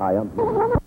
I am.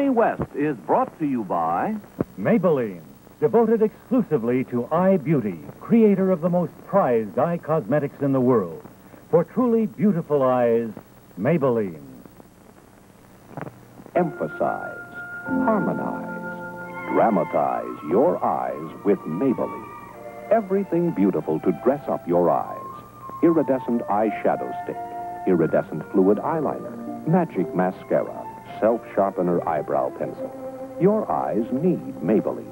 Honey West is brought to you by Maybelline, devoted exclusively to eye beauty, creator of the most prized eye cosmetics in the world. For truly beautiful eyes, Maybelline. Emphasize, harmonize, dramatize your eyes with Maybelline. Everything beautiful to dress up your eyes. Iridescent eyeshadow stick, iridescent fluid eyeliner, magic mascara, self-sharpener eyebrow pencil. Your eyes need Maybelline.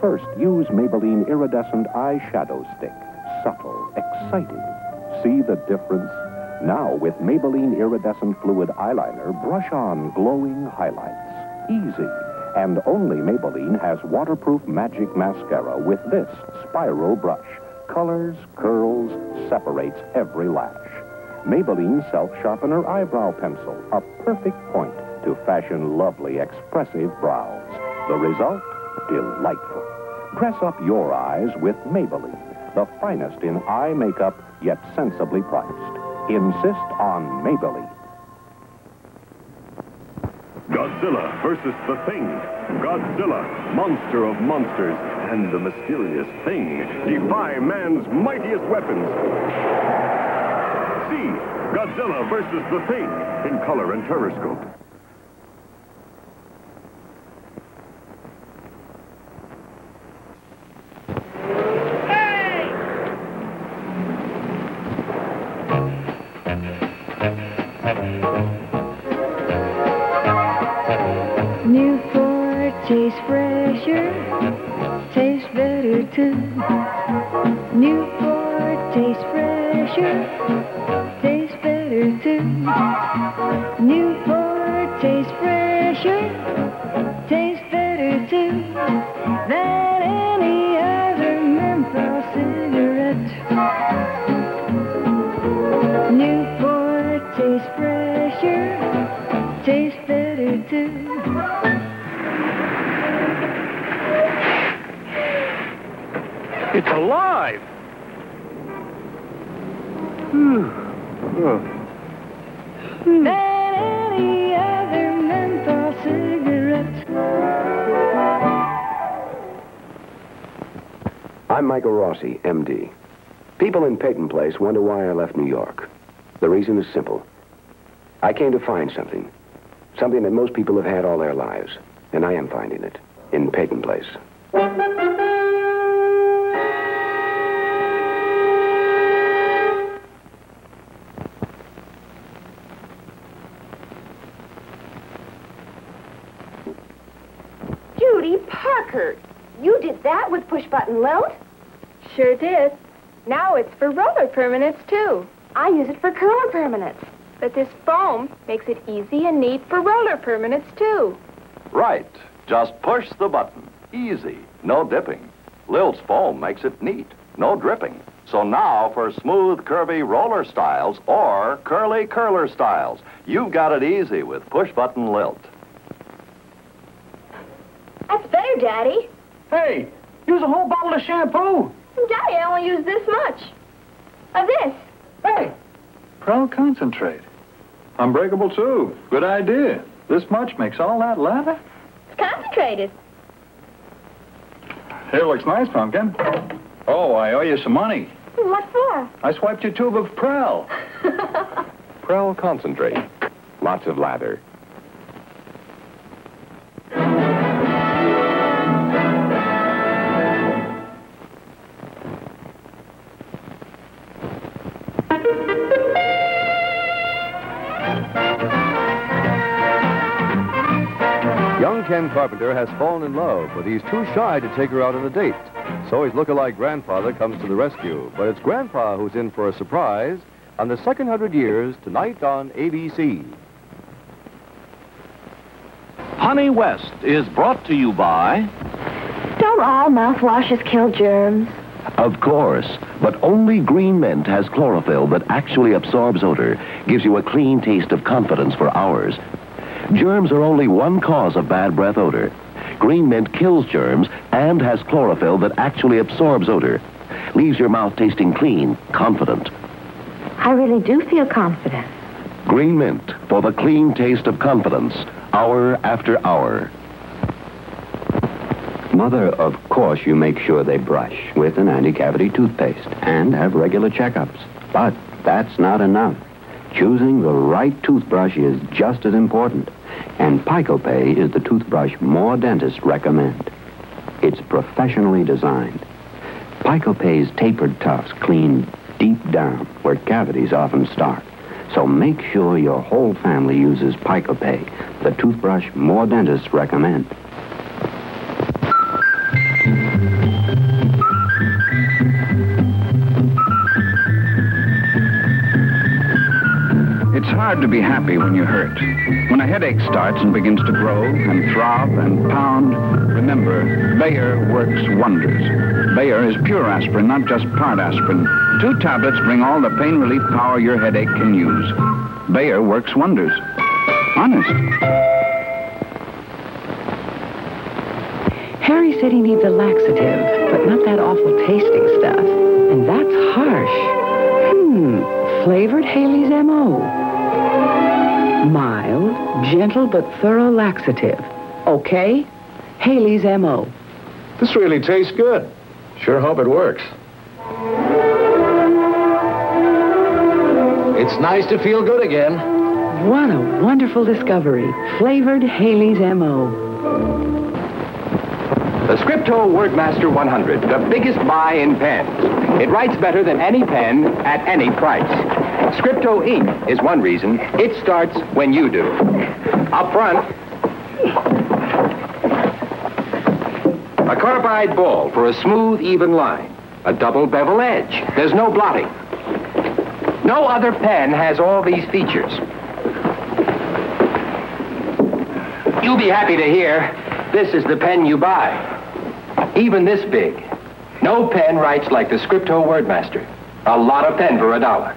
First, use Maybelline iridescent eyeshadow stick. Subtle, exciting. See the difference? Now, with Maybelline iridescent fluid eyeliner, brush on glowing highlights. Easy. And only Maybelline has waterproof magic mascara with this spiral brush. Colors, curls, separates every lash. Maybelline Self-Sharpener Eyebrow Pencil, a perfect point to fashion lovely, expressive brows. The result? Delightful. Dress up your eyes with Maybelline, the finest in eye makeup, yet sensibly priced. Insist on Maybelline. Godzilla versus the Thing. Godzilla, monster of monsters, and the mysterious Thing defy man's mightiest weapons. See Godzilla versus the Thing in color and terroscope. Newport tastes fresher, tastes better too. Newport tastes fresher, tastes better too. Newport tastes fresher, tastes alive! than any other menthol cigarette. I'm Michael Rossi, MD. People in Peyton Place wonder why I left New York. The reason is simple. I came to find something. Something that most people have had all their lives. And I am finding it in Peyton Place. Parker, you did that with push button lilt? Sure did. Now it's for roller permanents, too. I use it for curler permanents. But this foam makes it easy and neat for roller permanents, too. Right. Just push the button. Easy. No dipping. Lilt's foam makes it neat. No dripping. So now for smooth, curvy roller styles or curly curler styles, you've got it easy with push button Lilt. That's better, Daddy. Hey, use a whole bottle of shampoo. Daddy, I only use this much. Of this. Hey, Prell concentrate. Unbreakable too. Good idea. This much makes all that lather. It's concentrated. Here looks nice, Pumpkin. Oh, I owe you some money. What for? I swiped your tube of Prell. Prell Concentrate. Lots of lather. Young Carpenter has fallen in love, but he's too shy to take her out on a date. So his look-alike grandfather comes to the rescue. But it's Grandpa who's in for a surprise on the second hundred years tonight on ABC. Honey West is brought to you by. Don't all mouthwashes kill germs? Of course, but only Green Mint has chlorophyll that actually absorbs odor, gives you a clean taste of confidence for hours. Germs are only one cause of bad breath odor. Green Mint kills germs and has chlorophyll that actually absorbs odor. Leaves your mouth tasting clean, confident. I really do feel confident. Green Mint for the clean taste of confidence, hour after hour. Mother, of course you make sure they brush with an anti-cavity toothpaste and have regular checkups. But that's not enough. Choosing the right toothbrush is just as important. And Py-Co-Pay is the toothbrush more dentists recommend. It's professionally designed. Py-Co-Pay's tapered tufts clean deep down where cavities often start. So make sure your whole family uses Py-Co-Pay, the toothbrush more dentists recommend. Hard to be happy when you hurt. When a headache starts and begins to grow and throb and pound, remember, Bayer works wonders. Bayer is pure aspirin, not just part aspirin. Two tablets bring all the pain relief power your headache can use. Bayer works wonders. Honest. Harry said he needs a laxative, but not that awful tasting stuff. And that's harsh. Hmm, flavored Haley's M.O. Mild, gentle, but thorough laxative. Okay? Haley's M.O. This really tastes good. Sure hope it works. It's nice to feel good again. What a wonderful discovery. Flavored Haley's M.O. The Scripto Wordmaster 100, the biggest buy in pens. It writes better than any pen at any price. Scripto ink is one reason. It starts when you do. Up front, a carbide ball for a smooth, even line. A double bevel edge. There's no blotting. No other pen has all these features. You'll be happy to hear this is the pen you buy. Even this big. No pen writes like the Scripto Wordmaster. A lot of pen for a dollar.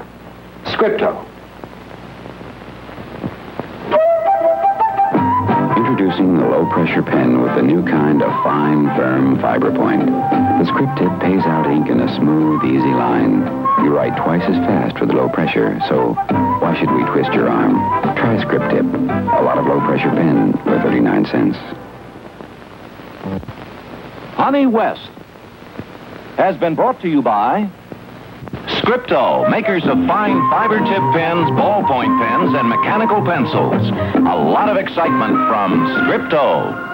Scripto. Introducing the low-pressure pen with the new kind of fine, firm fiber point. The script tip pays out ink in a smooth, easy line. You write twice as fast with low pressure, so why should we twist your arm? Try script tip. A lot of low-pressure pen for 39 cents. Honey West has been brought to you by Scripto, makers of fine fiber tip pens, ballpoint pens, and mechanical pencils. A lot of excitement from Scripto.